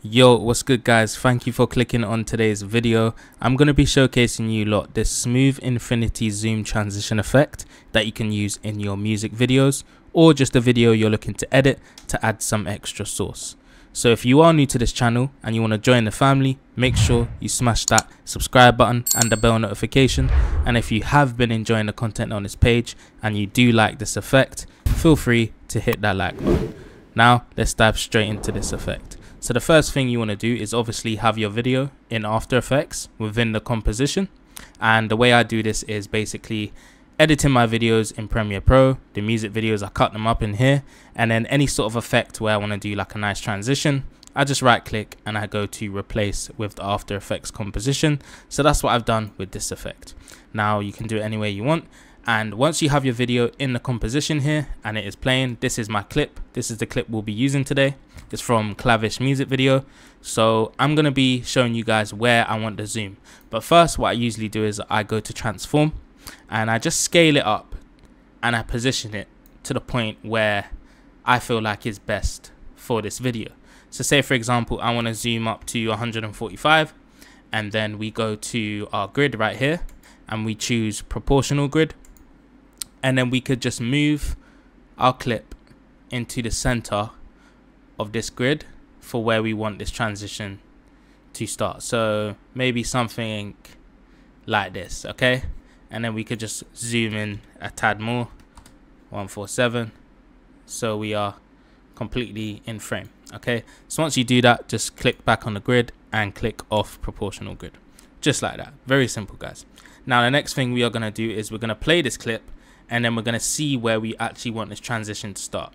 Yo, what's good guys? Thank you for clicking on today's video. I'm going to be showcasing you lot this smooth infinity zoom transition effect that you can use in your music videos or just a video you're looking to edit to add some extra sauce. So if you are new to this channel and you want to join the family, make sure you smash that subscribe button and the bell notification. And if you have been enjoying the content on this page and you do like this effect, feel free to hit that like button. Now let's dive straight into this effect. So the first thing you want to do is obviously have your video in After Effects within the composition. And the way I do this is basically editing my videos in Premiere Pro. The music videos, I cut them up in here. And then any sort of effect where I want to do like a nice transition, I just right click and I go to replace with the After Effects composition. So that's what I've done with this effect. Now you can do it any way you want and once you have your video in the composition here and it is playing this is my clip. This is the clip we'll be using today. It's from clavish music video. So i'm going to be showing you guys where i want the zoom. But first what i usually do is i go to transform and i just scale it up and i position it to the point where i feel like is best for this video. So say for example i want to zoom up to 145 and then we go to our grid right here and we choose proportional grid and then we could just move our clip into the center of this grid for where we want this transition to start. So maybe something like this okay? And then we could just zoom in a tad more. 147 so we are completely in frame okay? So once you do that just click back on the grid and click off proportional grid. Just like that. Very simple guys. Now the next thing we are going to do is we're going to play this clip and then we're going to see where we actually want this transition to start.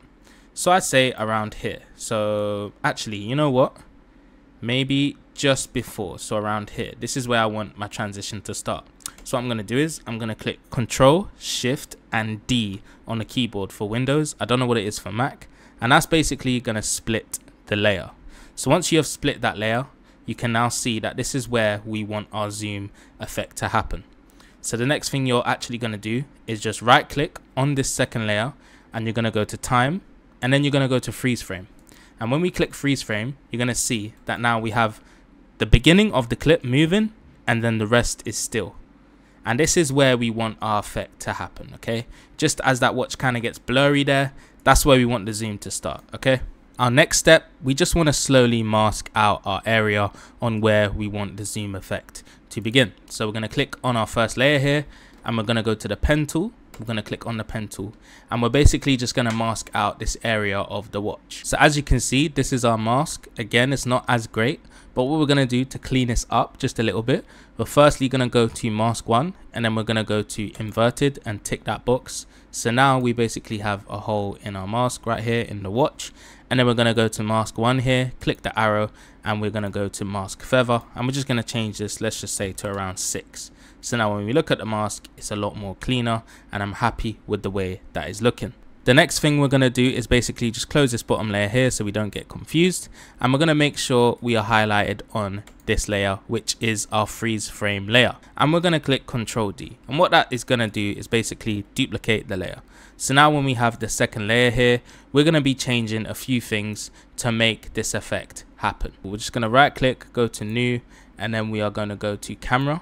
So I'd say around here. So actually, you know what? Maybe just before, so around here. This is where I want my transition to start. So what I'm going to do is I'm going to click Control, Shift, and D on the keyboard for Windows. I don't know what it is for Mac. And that's basically going to split the layer. So once you have split that layer, you can now see that this is where we want our zoom effect to happen. So the next thing you're actually going to do is just right click on this second layer and you're going to go to time and then you're going to go to freeze frame. And when we click freeze frame, you're going to see that now we have the beginning of the clip moving and then the rest is still. And this is where we want our effect to happen, okay? Just as that watch kind of gets blurry there, that's where we want the zoom to start, okay? Our next step, we just want to slowly mask out our area on where we want the zoom effect to begin. So we're going to click on our first layer here and we're going to go to the pen tool. We're going to click on the pen tool and we're basically just going to mask out this area of the watch. So as you can see, this is our mask. Again, it's not as great, but what we're going to do to clean this up just a little bit, we're firstly going to go to mask one and then we're going to go to inverted and tick that box. So now we basically have a hole in our mask right here in the watch and then we're going to go to mask one here click the arrow and we're going to go to mask feather and we're just going to change this let's just say to around six so now when we look at the mask it's a lot more cleaner and i'm happy with the way that is looking the next thing we're going to do is basically just close this bottom layer here so we don't get confused. And we're going to make sure we are highlighted on this layer which is our freeze frame layer. And we're going to click Control D. And what that is going to do is basically duplicate the layer. So now when we have the second layer here we're going to be changing a few things to make this effect happen. We're just going to right click go to new and then we are going to go to camera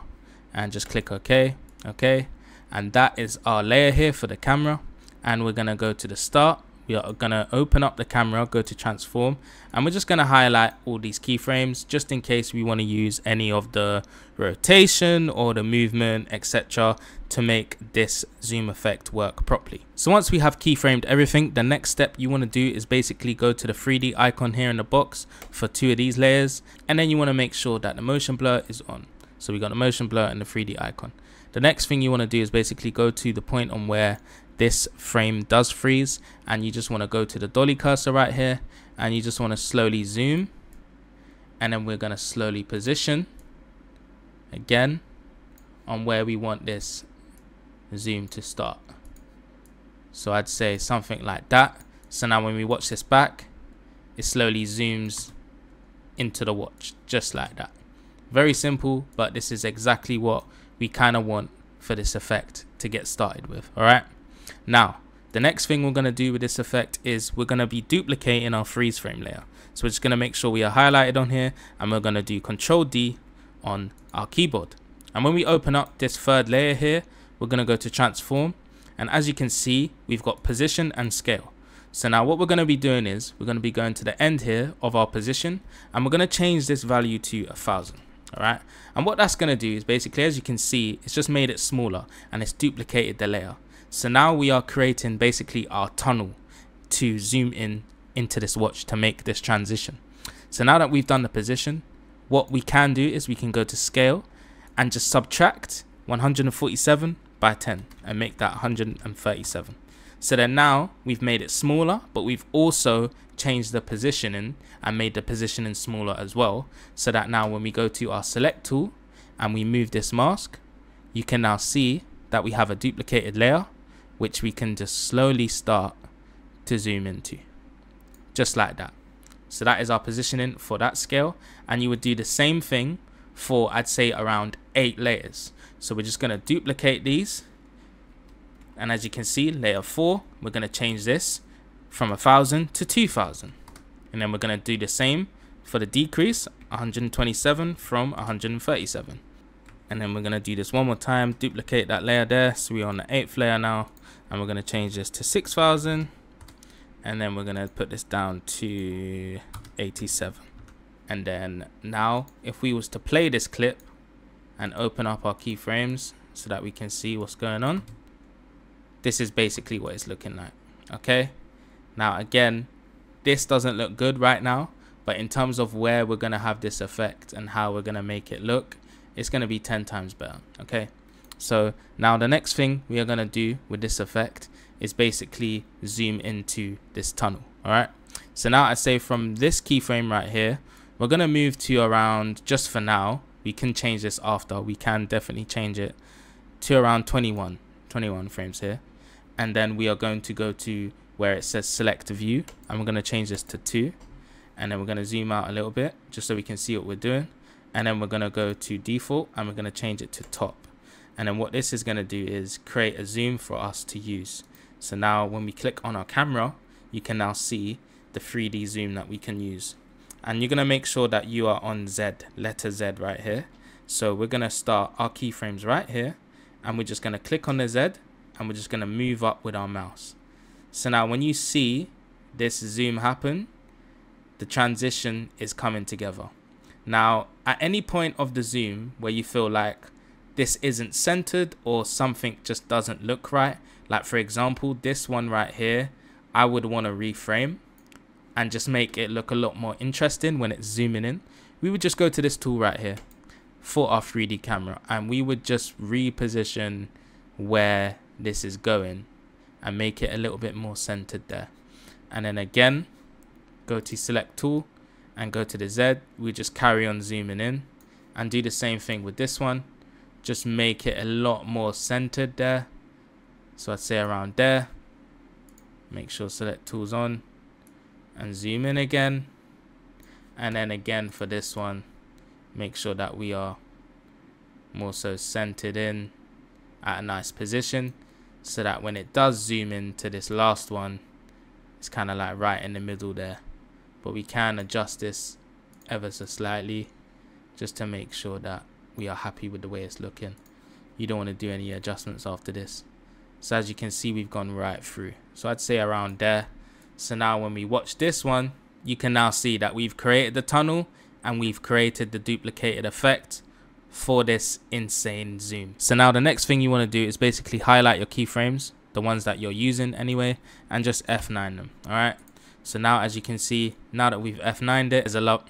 and just click OK okay. And that is our layer here for the camera and we're going to go to the start. We are going to open up the camera go to transform and we're just going to highlight all these keyframes just in case we want to use any of the rotation or the movement etc to make this zoom effect work properly. So once we have keyframed everything the next step you want to do is basically go to the 3d icon here in the box for two of these layers and then you want to make sure that the motion blur is on. So we got the motion blur and the 3d icon. The next thing you want to do is basically go to the point on where this frame does freeze and you just want to go to the dolly cursor right here and you just want to slowly zoom and then we're going to slowly position again on where we want this zoom to start. So I'd say something like that. So now when we watch this back it slowly zooms into the watch just like that. Very simple but this is exactly what we kind of want for this effect to get started with all right now, The next thing we're going to do with this effect is we're going to be duplicating our freeze frame layer. So we're just going to make sure we are highlighted on here and we're going to do Control D on our keyboard. And when we open up this third layer here, we're going to go to transform. And as you can see, we've got position and scale. So now what we're going to be doing is we're going to be going to the end here of our position and we're going to change this value to a thousand. All right. And what that's going to do is basically, as you can see, it's just made it smaller and it's duplicated the layer. So now we are creating basically our tunnel to zoom in into this watch to make this transition. So now that we've done the position, what we can do is we can go to scale and just subtract 147 by 10 and make that 137. So then now we've made it smaller, but we've also changed the positioning and made the positioning smaller as well. So that now when we go to our select tool and we move this mask, you can now see that we have a duplicated layer which we can just slowly start to zoom into. Just like that. So that is our positioning for that scale. And you would do the same thing for I'd say around eight layers. So we're just going to duplicate these. And as you can see layer 4 we're going to change this from a thousand to 2000 and then we're going to do the same for the decrease 127 from 137 and then we're going to do this one more time duplicate that layer there. So we're on the eighth layer now and we're going to change this to 6000 and then we're going to put this down to 87 and then now if we was to play this clip and open up our keyframes so that we can see what's going on this is basically what it's looking like okay? Now again this doesn't look good right now but in terms of where we're going to have this effect and how we're going to make it look it's going to be 10 times better okay so now the next thing we are going to do with this effect is basically zoom into this tunnel. All right. So now I say from this keyframe right here, we're going to move to around just for now. We can change this after. We can definitely change it to around 21, 21 frames here. And then we are going to go to where it says select view and we're going to change this to 2 and then we're going to zoom out a little bit just so we can see what we're doing and then we're going to go to default and we're going to change it to top. And then what this is going to do is create a zoom for us to use. So now when we click on our camera you can now see the 3d zoom that we can use. And you're going to make sure that you are on Z letter Z right here. So we're going to start our keyframes right here and we're just going to click on the Z and we're just going to move up with our mouse. So now when you see this zoom happen the transition is coming together. Now at any point of the zoom where you feel like this isn't centered or something just doesn't look right. Like for example, this one right here, I would want to reframe and just make it look a lot more interesting when it's zooming in. We would just go to this tool right here for our 3D camera and we would just reposition where this is going and make it a little bit more centered there. And then again, go to select tool and go to the Z. We just carry on zooming in and do the same thing with this one. Just make it a lot more centered there. So I'd say around there. Make sure select tools on and zoom in again. And then again for this one make sure that we are more so centered in at a nice position so that when it does zoom into this last one it's kind of like right in the middle there but we can adjust this ever so slightly just to make sure that we are happy with the way it's looking. You don't want to do any adjustments after this. So as you can see we've gone right through. So I'd say around there. So now when we watch this one you can now see that we've created the tunnel and we've created the duplicated effect for this insane zoom. So now the next thing you want to do is basically highlight your keyframes the ones that you're using anyway and just F9 them all right so now as you can see now that we've F9'd it, is a lot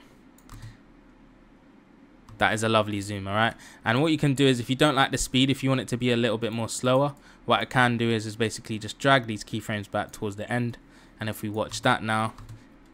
that is a lovely zoom all right? And what you can do is if you don't like the speed if you want it to be a little bit more slower what I can do is is basically just drag these keyframes back towards the end. And if we watch that now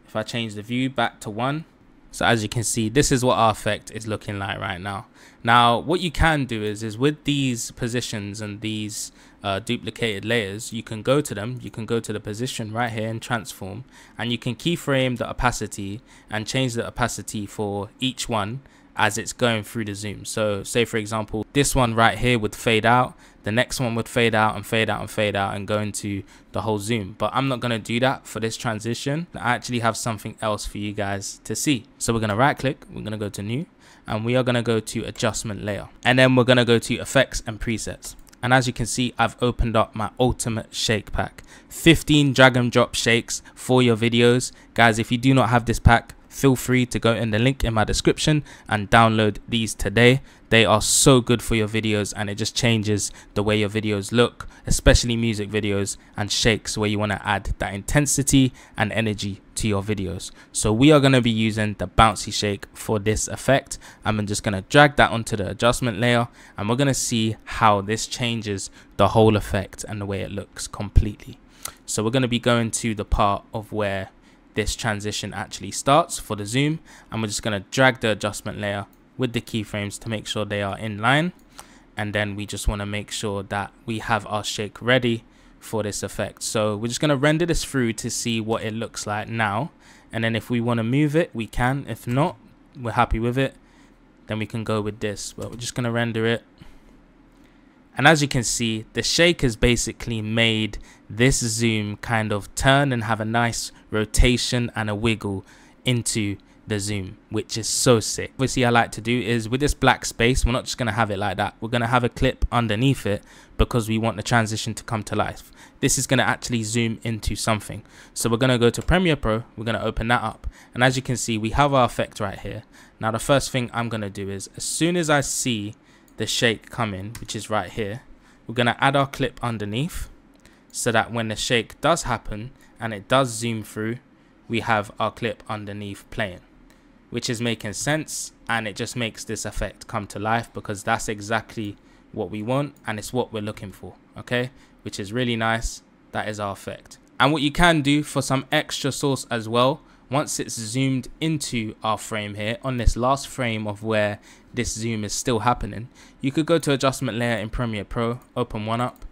if I change the view back to one so as you can see this is what our effect is looking like right now. Now what you can do is is with these positions and these uh, duplicated layers you can go to them. You can go to the position right here and transform. And you can keyframe the opacity and change the opacity for each one as it's going through the zoom. So say for example, this one right here would fade out, the next one would fade out and fade out and fade out and go into the whole zoom. But I'm not going to do that for this transition. I actually have something else for you guys to see. So we're going to right click, we're going to go to new and we are going to go to adjustment layer and then we're going to go to effects and presets. And as you can see, I've opened up my ultimate shake pack. 15 drag and drop shakes for your videos. Guys, if you do not have this pack, feel free to go in the link in my description and download these today. They are so good for your videos and it just changes the way your videos look, especially music videos and shakes where you want to add that intensity and energy to your videos. So we are going to be using the bouncy shake for this effect. I'm just going to drag that onto the adjustment layer and we're going to see how this changes the whole effect and the way it looks completely. So we're going to be going to the part of where this transition actually starts for the zoom and we're just going to drag the adjustment layer with the keyframes to make sure they are in line. And then we just want to make sure that we have our shake ready for this effect. So we're just going to render this through to see what it looks like now. And then if we want to move it we can. If not we're happy with it. Then we can go with this. But we're just going to render it and as you can see, the shake has basically made this zoom kind of turn and have a nice rotation and a wiggle into the zoom, which is so sick. Obviously, I like to do is with this black space, we're not just going to have it like that. We're going to have a clip underneath it because we want the transition to come to life. This is going to actually zoom into something. So we're going to go to Premiere Pro. We're going to open that up. And as you can see, we have our effect right here. Now, the first thing I'm going to do is as soon as I see the shake coming, which is right here, we're going to add our clip underneath so that when the shake does happen and it does zoom through, we have our clip underneath playing, which is making sense and it just makes this effect come to life because that's exactly what we want and it's what we're looking for, okay? Which is really nice. That is our effect. And what you can do for some extra sauce as well once it's zoomed into our frame here on this last frame of where this zoom is still happening you could go to adjustment layer in Premiere Pro open one up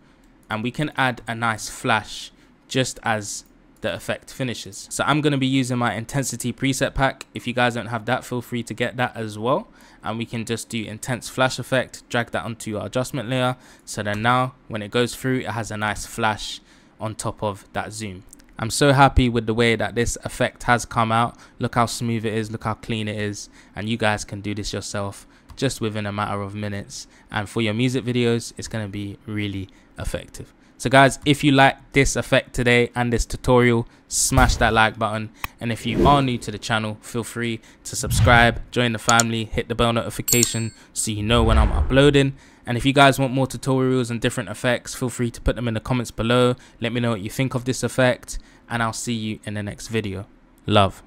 and we can add a nice flash just as the effect finishes. So I'm going to be using my intensity preset pack. If you guys don't have that feel free to get that as well. And we can just do intense flash effect drag that onto our adjustment layer. So then now when it goes through it has a nice flash on top of that zoom I'm so happy with the way that this effect has come out. Look how smooth it is, look how clean it is. And you guys can do this yourself just within a matter of minutes. And for your music videos, it's going to be really effective. So guys, if you like this effect today and this tutorial, smash that like button. And if you are new to the channel, feel free to subscribe, join the family, hit the bell notification so you know when I'm uploading. And if you guys want more tutorials and different effects, feel free to put them in the comments below. Let me know what you think of this effect and I'll see you in the next video. Love.